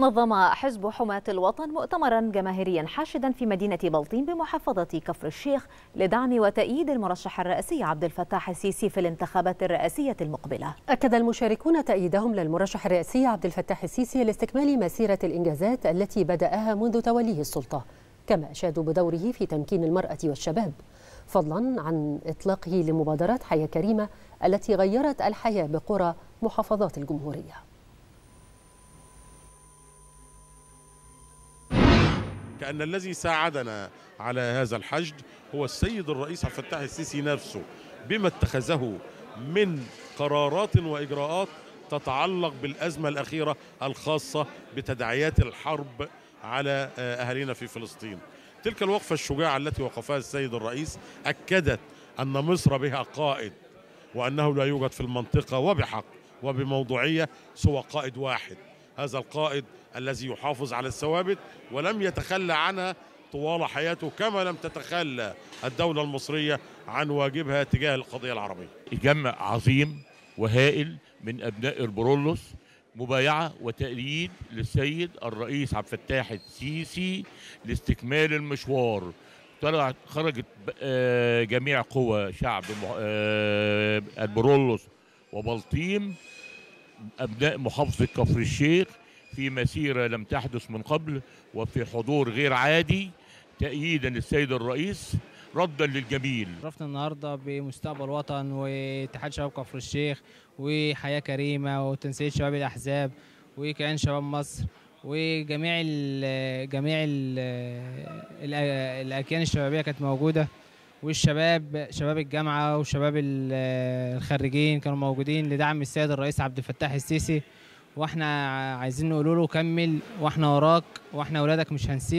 نظم حزب حماة الوطن مؤتمرا جماهيريا حاشدا في مدينة بلطيم بمحافظة كفر الشيخ لدعم وتأييد المرشح الرئاسي عبد الفتاح السيسي في الانتخابات الرئاسية المقبلة. أكد المشاركون تأييدهم للمرشح الرئاسي عبد الفتاح السيسي لاستكمال مسيرة الإنجازات التي بدأها منذ توليه السلطة كما أشادوا بدوره في تمكين المرأة والشباب فضلا عن إطلاقه لمبادرات حياة كريمة التي غيرت الحياة بقرى محافظات الجمهورية. كأن الذي ساعدنا على هذا الحشد هو السيد الرئيس عبد الفتاح السيسي نفسه بما اتخذه من قرارات وإجراءات تتعلق بالأزمة الأخيرة الخاصة بتداعيات الحرب على أهالينا في فلسطين. تلك الوقفة الشجاعة التي وقفها السيد الرئيس أكدت أن مصر بها قائد وأنه لا يوجد في المنطقة وبحق وبموضوعية سوى قائد واحد. هذا القائد الذي يحافظ على الثوابت ولم يتخلى عنها طوال حياته كما لم تتخلى الدولة المصرية عن واجبها تجاه القضية العربية. جمع عظيم وهائل من أبناء البرولوس مبايعة وتأييد للسيد الرئيس عبد الفتاح السيسي لاستكمال المشوار. طلعت خرجت جميع قوى شعب البرولوس وبلطيم أبناء محافظة كفر الشيخ في مسيرة لم تحدث من قبل وفي حضور غير عادي تأييدا للسيد الرئيس ردا للجميل. عرفنا النهارده بمستقبل وطن واتحاد شباب كفر الشيخ وحياة كريمة وتنسيق شباب الأحزاب وكيان شباب مصر وجميع ال جميع ال الاكيان الشبابية كانت موجودة. والشباب شباب الجامعة وشباب الخريجين كانوا موجودين لدعم السيد الرئيس عبد الفتاح السيسي وإحنا عايزين نقول له كمل وإحنا وراك وإحنا اولادك مش هنسيب